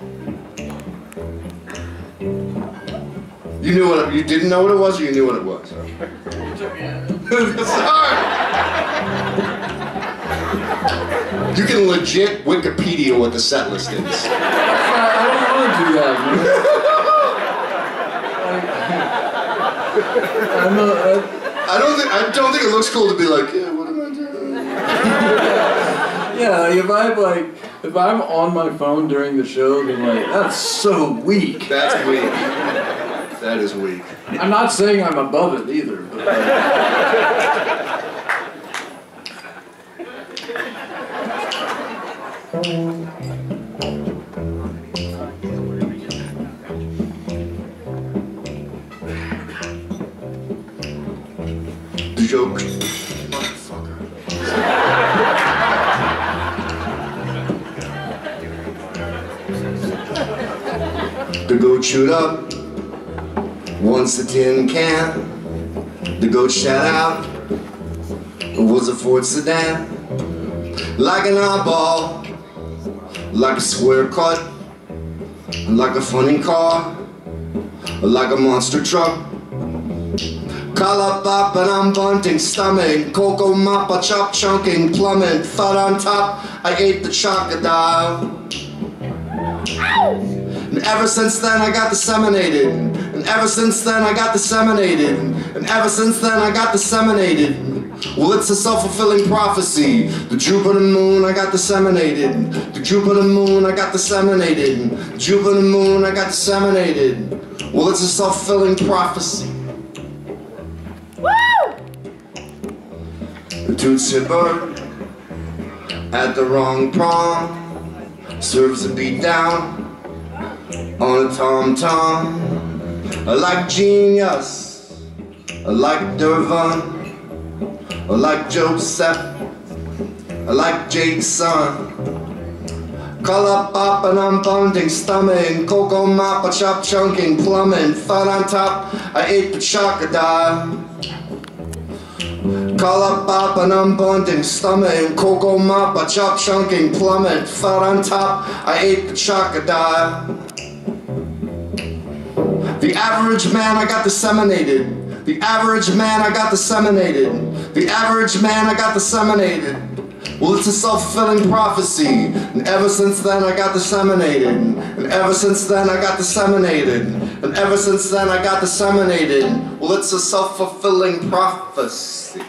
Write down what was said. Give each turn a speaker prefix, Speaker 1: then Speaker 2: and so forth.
Speaker 1: You knew what it, you didn't know what it was, or you knew what it was? Sorry. You can legit Wikipedia what the set list is.
Speaker 2: I, don't want to do that. I'm
Speaker 1: I don't think I don't think it looks cool to be like, yeah, what am I doing?
Speaker 2: yeah, if I like, if I'm on my phone during the show, then like, that's so weak.
Speaker 1: That's weak. That is weak.
Speaker 2: I'm not saying I'm above it either, but like,
Speaker 1: joke. The goat chewed up once a tin can. The goat shat out was a Ford sedan. Like an eyeball, like a square cut, like a funny car, like a monster truck. Color pop and I'm bunting, stomach, cocoa moppa, chop chunking, plummet, thought on top, I ate the crocodile. And ever since then I got disseminated. And ever since then I got disseminated. And ever since then I got disseminated. Well, it's a self-fulfilling prophecy. The Jupiter moon I got disseminated. The Jupiter moon I got disseminated. The Jupiter moon I got disseminated. Well, it's a self-fulfilling prophecy. Woo! The Tootsie Bird at the wrong prom serves a beat down on a tom tom. I like genius, I like Dervon, I like Joseph, I like Jason. Color pop and I'm pounding, stomach, cocoa mop, chop chunking, plumbing, fun on top. I ate the crocodile. Color pop and stomach, cocoa I chop chunking, plummet, fat on top, I ate the crocodile. The average man I got disseminated. The average man I got disseminated. The average man I got disseminated. Well, it's a self-fulfilling prophecy. And ever since then I got disseminated. And ever since then I got disseminated. And ever since then I got disseminated. Well, it's a self-fulfilling prophecy.